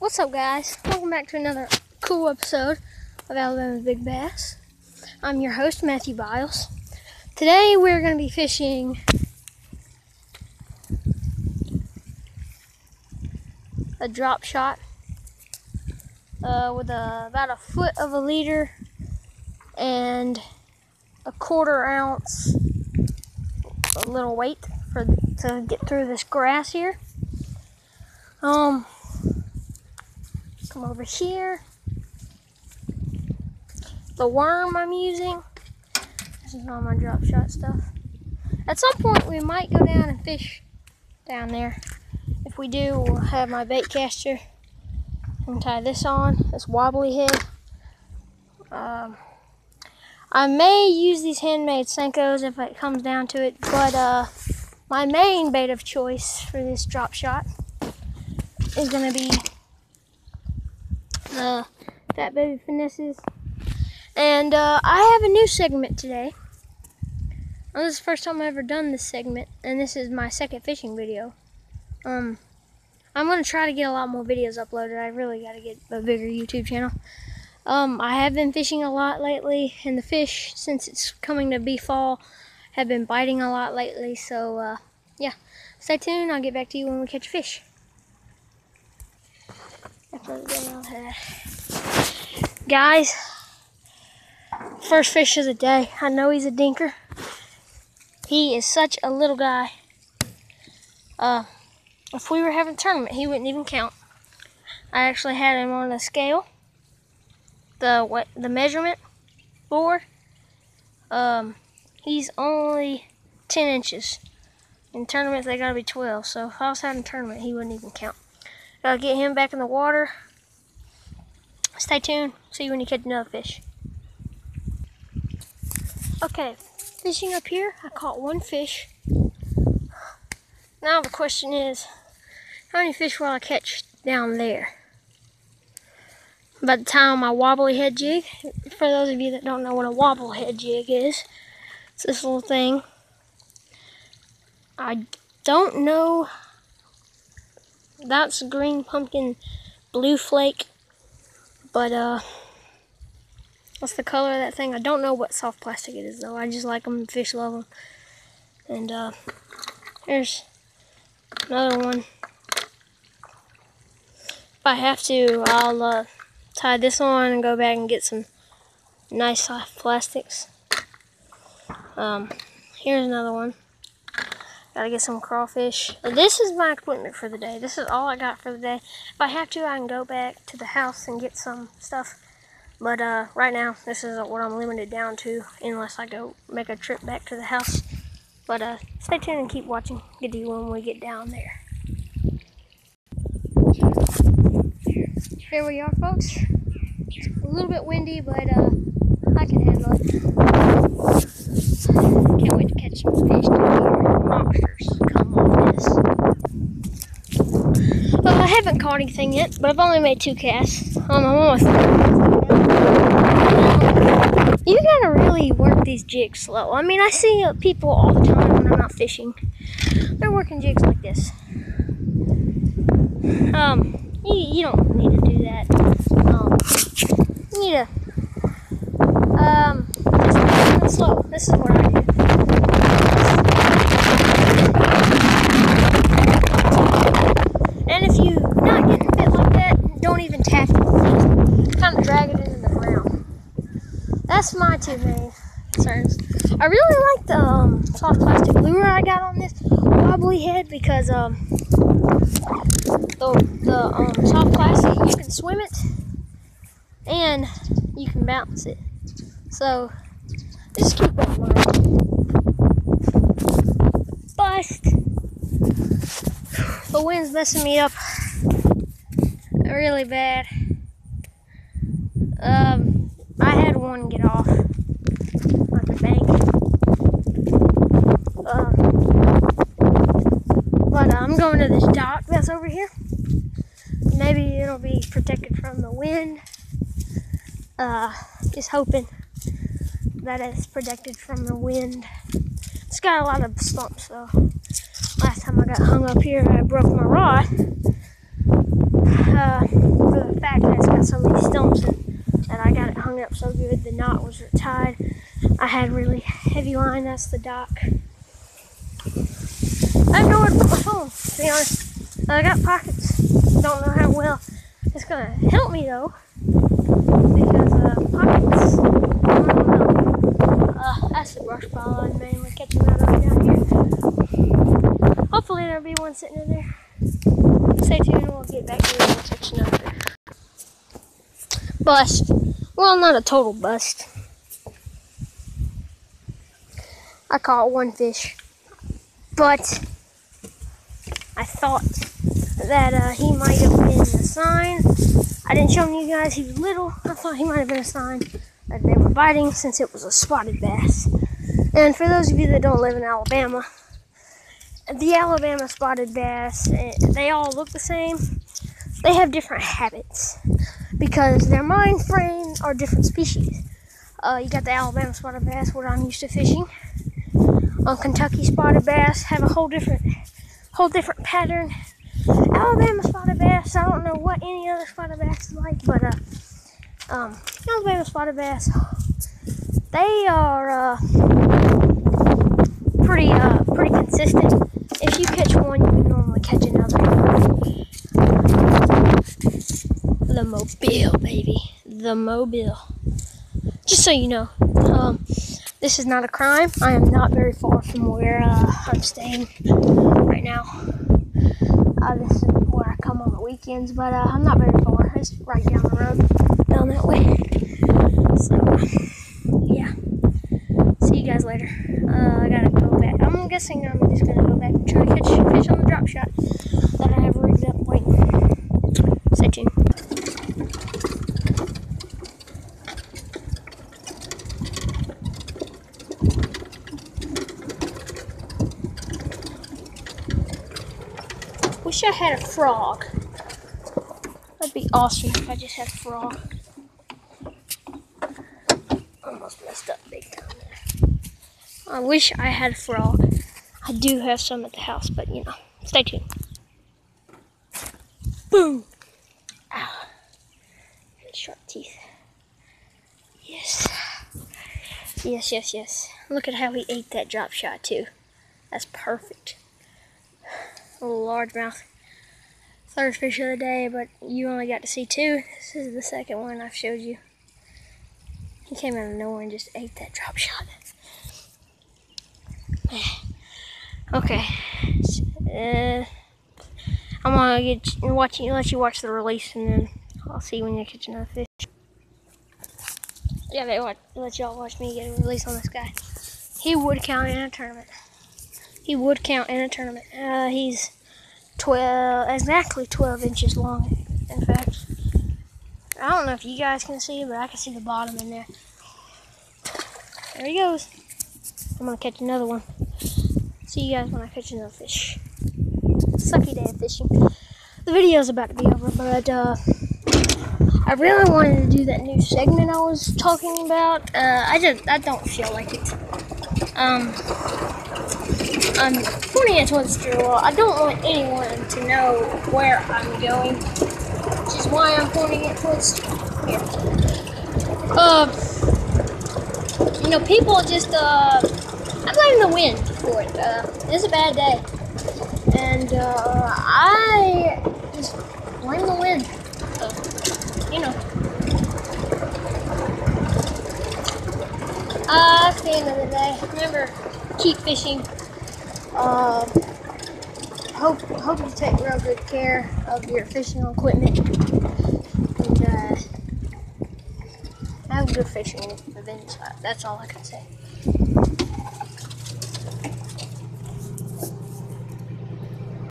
What's up, guys? Welcome back to another cool episode of Alabama Big Bass. I'm your host, Matthew Biles. Today, we're going to be fishing a drop shot uh, with a, about a foot of a leader and a quarter ounce a little weight for to get through this grass here. Um, come over here. The worm I'm using. This is all my drop shot stuff. At some point, we might go down and fish down there. If we do, we'll have my bait caster and tie this on, this wobbly head. Um, I may use these handmade Senkos if it comes down to it, but uh, my main bait of choice for this drop shot is going to be the Fat Baby Finesses. And uh, I have a new segment today. Well, this is the first time I've ever done this segment, and this is my second fishing video. Um, I'm going to try to get a lot more videos uploaded. I really got to get a bigger YouTube channel. Um, I have been fishing a lot lately, and the fish, since it's coming to be fall, have been biting a lot lately. So, uh, yeah, stay tuned. I'll get back to you when we catch fish. Guys, first fish of the day. I know he's a dinker. He is such a little guy. Uh, if we were having a tournament, he wouldn't even count. I actually had him on a scale, the what the measurement board. Um, he's only 10 inches. In tournaments, they gotta be 12. So if I was having a tournament, he wouldn't even count. Get him back in the water. Stay tuned. See you when you catch another fish. Okay, fishing up here, I caught one fish. Now the question is, how many fish will I catch down there? By the time my wobbly head jig, for those of you that don't know what a wobble head jig is, it's this little thing. I don't know. That's green pumpkin blue flake, but uh, what's the color of that thing? I don't know what soft plastic it is though. I just like them. Fish love them. And uh, here's another one. If I have to, I'll uh, tie this on and go back and get some nice soft plastics. Um, here's another one. Gotta get some crawfish. This is my equipment for the day. This is all I got for the day. If I have to, I can go back to the house and get some stuff. But uh, right now, this is what I'm limited down to, unless I go make a trip back to the house. But uh, stay tuned and keep watching. Get you when we get down there. Here we are, folks. It's a little bit windy, but uh, I can handle it. Can't wait to catch some fish Monsters come off this. Well, I haven't caught anything yet, but I've only made two casts. Um, I'm almost You gotta really work these jigs slow. I mean, I see uh, people all the time when I'm not fishing. They're working jigs like this. Um, you, you don't need to do that. Um, you need to um, just slow. This is what I do. And if you not getting bit like that, don't even tap it. Kind of drag it into the ground. That's my two main concerns. I really like the um, soft plastic lure I got on this wobbly head because um, the, the um, soft plastic, you can swim it and you can bounce it. So just keep that in mind. Bust. The wind's messing me up really bad. Um, I had one get off on the bank. Uh, but I'm going to this dock that's over here. Maybe it'll be protected from the wind. Uh, just hoping that is protected from the wind. It's got a lot of stumps though. Last time I got hung up here, I broke my rod. Uh, for the fact that it's got so many stumps and I got it hung up so good, the knot was tied. I had really heavy line, that's the dock. I have nowhere to put my phone, to be honest. I got pockets, don't know how well it's gonna help me though. One sitting in there. Stay tuned, we'll get back to the section there. Bust. Well, not a total bust. I caught one fish, but I thought that uh, he might have been a sign. I didn't show him you guys he was little. I thought he might have been a sign that they were biting since it was a spotted bass. And for those of you that don't live in Alabama, the Alabama spotted bass, eh, they all look the same. They have different habits because their mind frame are different species. Uh, you got the Alabama spotted bass, what I'm used to fishing. On Kentucky spotted bass have a whole different, whole different pattern. Alabama spotted bass, I don't know what any other spotted bass is like, but uh, um, Alabama spotted bass, they are uh, pretty uh, pretty consistent. One, you normally catch another. The Mobile, baby, the Mobile. Just so you know, um, this is not a crime. I am not very far from where uh, I'm staying right now. Uh, this is where I come on the weekends, but uh, I'm not very far. It's right down the road, down that way. So, yeah. See you guys later. Uh, I gotta go back. I'm guessing I'm just gonna go back and try to catch fish on the drop shot that I have rigged up. Wait. Stay tuned. Wish I had a frog. That'd be awesome if I just had a frog. Almost messed up big time. I wish I had a frog. I do have some at the house, but you know, stay tuned. Boom! Ow. Sharp teeth. Yes. Yes, yes, yes. Look at how he ate that drop shot, too. That's perfect. Little largemouth. Third fish of the day, but you only got to see two. This is the second one I've showed you. He came out of nowhere and just ate that drop shot. Okay. Uh, I'm gonna get watch you, let you watch the release, and then I'll see when you catch another fish. Yeah, they watch, let y'all watch me get a release on this guy. He would count in a tournament. He would count in a tournament. Uh, he's 12, exactly 12 inches long, in fact. I don't know if you guys can see, but I can see the bottom in there. There he goes. I'm gonna catch another one. See you guys when I catch another fish. Sucky day of fishing. The video's about to be over, but uh, I really wanted to do that new segment I was talking about. Uh, I just I don't feel like it. Um, I'm pointing it towards the wall. I don't want anyone to know where I'm going, which is why I'm pointing it towards here. Uh, you know, people just uh, I'm blame the wind for it. Uh, it's a bad day, and uh, I just blame the wind. So, you know. Uh, that's the end of the day. Remember, keep fishing. Uh, hope hope you take real good care of your fishing equipment. And uh, have good fishing events. That's all I can say.